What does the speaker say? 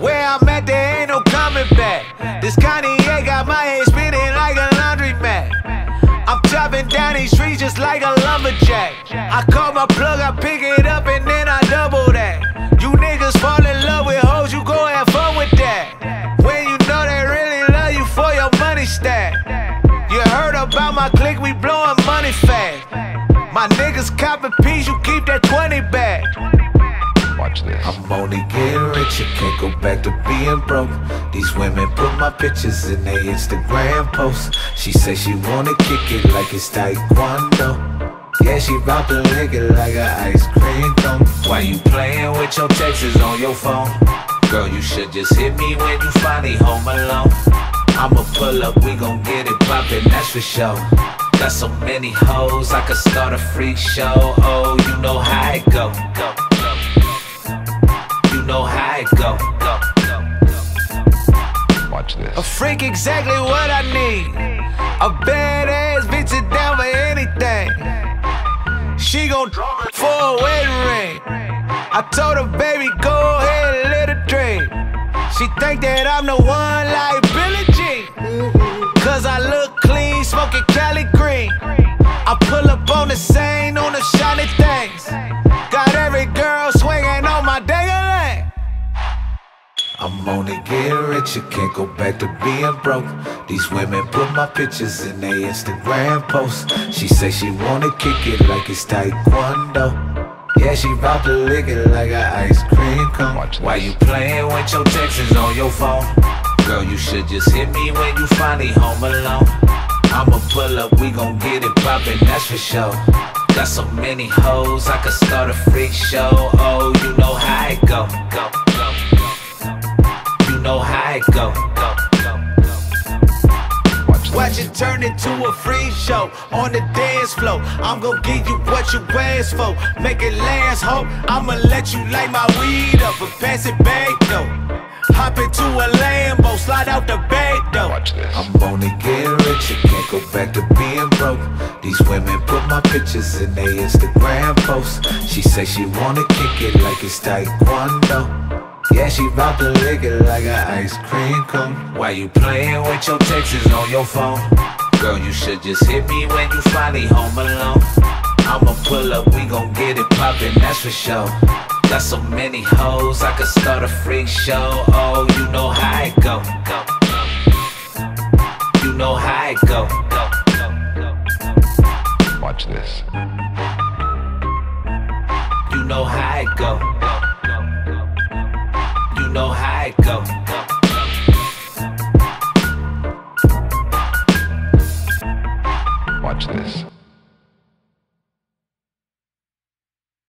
Where I'm at, there ain't no coming back. This Kanye got my head spinning like a laundromat. I'm chopping down these streets just like a lumberjack. I call my plug, I pick it up, and then I double that. You niggas fall in love with hoes, you go have fun with that. When you know they really love you for your money stack. You heard about my clique, we blowing money fast. My niggas copping peas, you keep that 20 back. Only getting richer, can't go back to being broke. These women put my pictures in their Instagram posts. She say she wanna kick it like it's Taekwondo. Yeah, she bout to lick it like a ice cream cone. Why you playing with your texts on your phone? Girl, you should just hit me when you finally home alone. I'ma pull up, we gon' get it poppin', that's for sure. Got so many hoes, I could start a freak show. Oh, you know how it go, go. You know how it go. go, go. Watch this. A freak exactly what I need. A badass bitch is down for anything. She gon' for a wedding ring. I told her, baby, go ahead and let her drink. She think that I'm the one like I'm only getting richer, can't go back to being broke. These women put my pictures in their Instagram posts. She say she wanna kick it like it's Taekwondo. Yeah, she bout to lick it like a ice cream cone. Why you playing with your texts on your phone? Girl, you should just hit me when you finally home alone. I'ma pull up, we gon' get it poppin', that's for sure. Got so many hoes, I could start a freak show. Oh, Watch it turn into a free show on the dance floor. I'm gonna give you what you asked for. Make it last, hope. I'ma let you light my weed up and pass it back though. Hop into a Lambo, slide out the back door. Watch this. I'm only getting richer, can't go back to being broke. These women put my pictures in their Instagram posts. She say she wanna kick it like it's Taekwondo. Yeah, she bout to lick it like an ice cream cone. Why you playing with your texts on your phone? Girl, you should just hit me when you finally home alone. I'ma pull up, we gon' get it poppin', that's for sure. Got so many hoes, I could start a freak show. Oh, you know how it go. go. You know how it go. go. Watch this. You know how it. You know how it go.